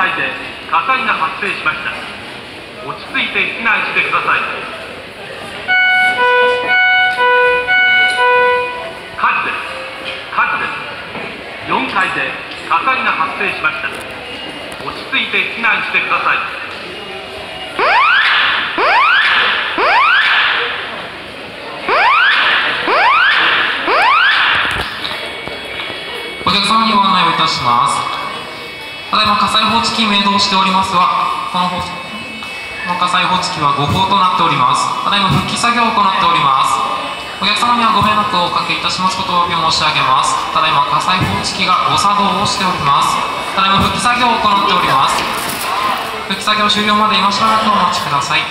で火災が発生しました。落ち着いて避難してください。火事です。火事です。4階で火災が発生しました。落ち着いて避難してください。お客様にご案内をいたします。ただいま火災報知器明動しておりますがこの放この火災報知器は誤報となっております。ただいま復帰作業を行っております。お客様にはご迷惑をおかけいたしますことをお詫び申し上げます。ただいま火災報知器が誤作動をしております。ただいま復帰作業を行っております。復帰作業終了まで今しばらくお待ちください。